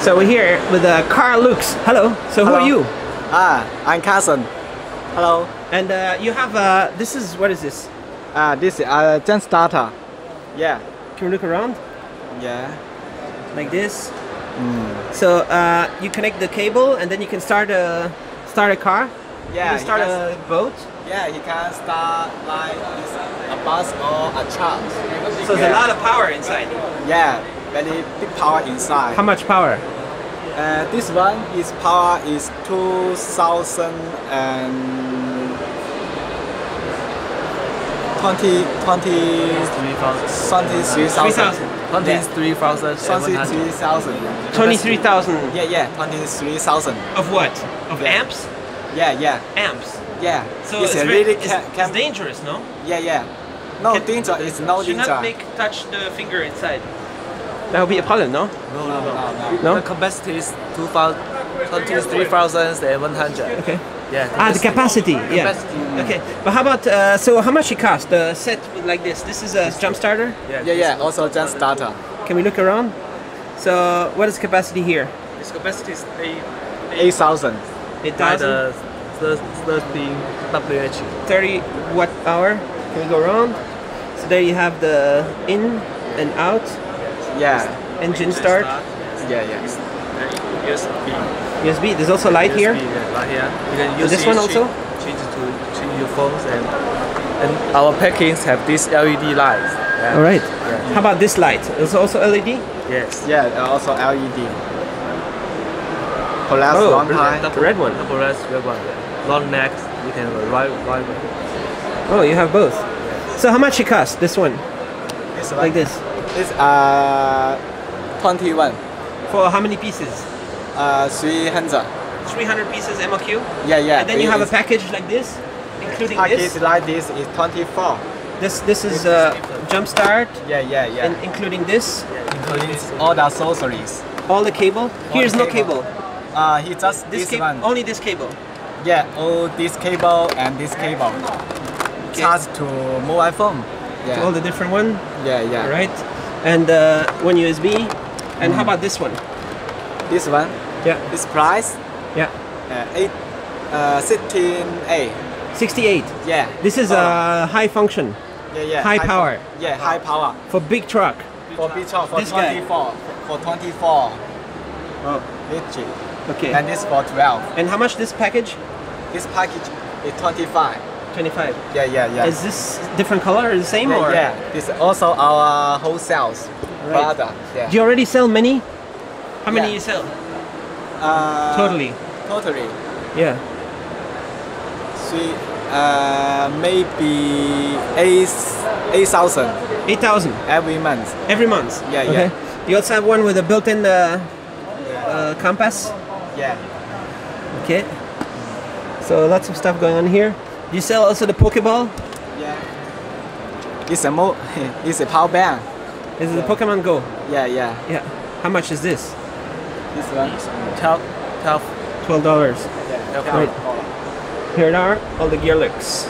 So we're here with uh, Carlux. Hello. So who Hello. are you? Ah, I'm Carson. Hello. And uh, you have uh, this is what is this? Ah, this is uh, Gen starter. Yeah. Can we look around Yeah. like this? So uh, you connect the cable and then you can start a start a car. Yeah. You can start a boat. Yeah, he can start like a bus or a truck. So there's a lot of power inside. Yeah, very big power inside. How much power? Uh, this one, his power is 2000 and 20, 20, 23,000. 23,700. 23,000. Twenty-three thousand Yeah, yeah, 23,000. of what? Of Yeah. amps? Yeah, yeah, Amps. yeah. So it's, it's, really it's, it's dangerous, no? Yeah, yeah. No Can- danger, it's no Should danger. not make touch the finger inside. That will be a problem, no? No, no, no. No? The capacity is 2,000 23,100. Okay. Yeah. Ah, the capacity. Yeah. Capacity. Okay. But how about uh, so? How much it cost? The set like this. This is a jump starter. Yeah, Yeah, yeah, also jump starter. Can we look around? So what is capacity here? Its capacity is 8, 8,000. Eight by thousand. the thir- 13 WH. 30 watt hour. Can we go around? So there you have the in and out Yeah, engine start yeah, yeah. USB. USB. There's also light here. Yeah, right here. You can use this one also? Change, change to change your phones and and our packings have these LED lights. Yeah. All right. Yeah. How about this light? It's also LED. Yes. Yeah, uh, also LED. For last Oh, long brilliant. time. The red one. Double red, red one. Long neck. You can ride ride. Oh, you have both. So how much it cost? This one, This like this. This uh, 21. For how many pieces? Uh, 300. 300 pieces MOQ. Yeah, yeah. And then you have a package like this, including package this. like this is 24. This this is uh, jump start, Yeah, yeah, yeah. and including this, including all the accessories. all the cable. Here's no cable. Uh, he just This, this, one. only this cable. Yeah, all this cable and this cable. Okay. Charge to mobile phone. To all the different one, yeah, yeah. right? And uh, one USB. And how about this one? This one, Yeah, this price, yeah. uh, eight, uh, 16A. 68. Yeah. This is Oh, a high function yeah, yeah. high power. Yeah, high power. for big truck. For big truck, for This guy. 24. For 24. Oh, inch. okay. And this for 12. And how much this package? This package is 25. 25. Yeah, yeah, yeah. Is this different color or the same yeah, or? yeah. This is also our wholesale Right. product. Yeah. Do you already sell many? How many Yeah. you sell? Uh, Totally. Totally. Yeah. Three, uh, maybe eight, 8,000 8,000 every month. every month. Yeah, yeah. You also have one with a built-in uh, uh, compass. Yeah. Okay. So lots of stuff going on here. You sell also the Pokeball? Yeah. It's a mo it's a power bank. Is the Pokemon Go. Yeah, yeah. Yeah. How much is this? This one. 12, 12 Twelve dollars. Yeah. Okay. Right. Here are all the gear looks.